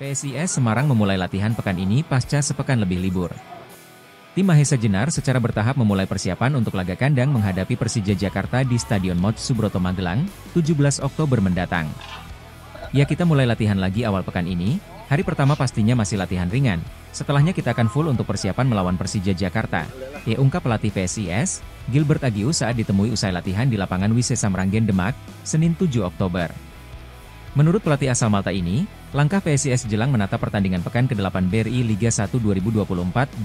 PSIS Semarang memulai latihan pekan ini pasca sepekan lebih libur. Tim Mahesa Jenar secara bertahap memulai persiapan untuk laga kandang menghadapi Persija Jakarta di Stadion Mot Subroto Magelang, 17 Oktober mendatang. Ya kita mulai latihan lagi awal pekan ini, hari pertama pastinya masih latihan ringan, setelahnya kita akan full untuk persiapan melawan Persija Jakarta. Ya ungkap pelatih PSIS, Gilbert Agius saat ditemui usai latihan di lapangan Wisesa Meranggen Demak, Senin 7 Oktober. Menurut pelatih asal Malta ini, langkah PSIS jelang menata pertandingan pekan ke-8 BRI Liga 1 2024-2025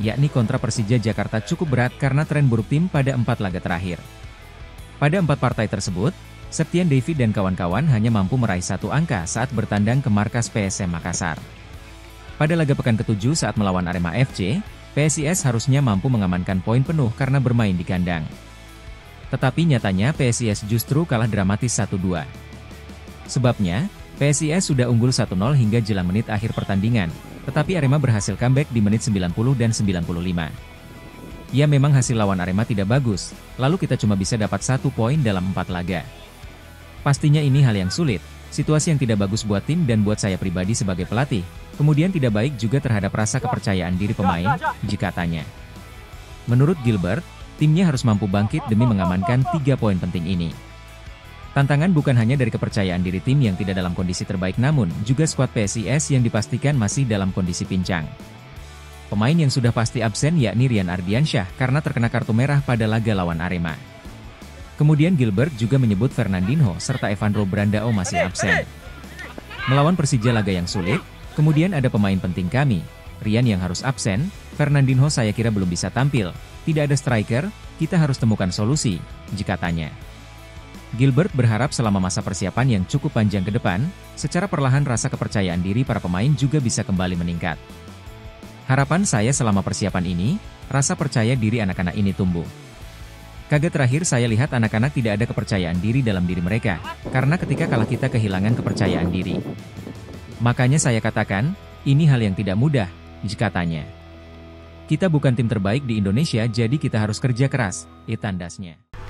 yakni kontra Persija Jakarta cukup berat karena tren buruk tim pada empat laga terakhir. Pada empat partai tersebut, Septian David dan kawan-kawan hanya mampu meraih satu angka saat bertandang ke markas PSM Makassar. Pada laga pekan ke-7 saat melawan Arema FC, PSIS harusnya mampu mengamankan poin penuh karena bermain di kandang. Tetapi nyatanya PSIS justru kalah dramatis 1-2. Sebabnya, PSIS sudah unggul 1-0 hingga jelang menit akhir pertandingan, tetapi Arema berhasil comeback di menit 90 dan 95. Ya memang hasil lawan Arema tidak bagus, lalu kita cuma bisa dapat satu poin dalam empat laga. Pastinya ini hal yang sulit, situasi yang tidak bagus buat tim dan buat saya pribadi sebagai pelatih, kemudian tidak baik juga terhadap rasa kepercayaan diri pemain, jika tanya. Menurut Gilbert, timnya harus mampu bangkit demi mengamankan tiga poin penting ini. Tantangan bukan hanya dari kepercayaan diri tim yang tidak dalam kondisi terbaik namun juga skuad PSIS yang dipastikan masih dalam kondisi pincang. Pemain yang sudah pasti absen yakni Rian Ardiansyah karena terkena kartu merah pada laga lawan Arema. Kemudian Gilbert juga menyebut Fernandinho serta Evandro Brandao masih absen. Melawan Persija laga yang sulit, kemudian ada pemain penting kami, Rian yang harus absen, Fernandinho saya kira belum bisa tampil, tidak ada striker, kita harus temukan solusi, jika tanya. Gilbert berharap selama masa persiapan yang cukup panjang ke depan, secara perlahan rasa kepercayaan diri para pemain juga bisa kembali meningkat. Harapan saya selama persiapan ini, rasa percaya diri anak-anak ini tumbuh. Kaget terakhir saya lihat anak-anak tidak ada kepercayaan diri dalam diri mereka, karena ketika kalah kita kehilangan kepercayaan diri. Makanya saya katakan, ini hal yang tidak mudah, jika tanya. Kita bukan tim terbaik di Indonesia jadi kita harus kerja keras, itandasnya.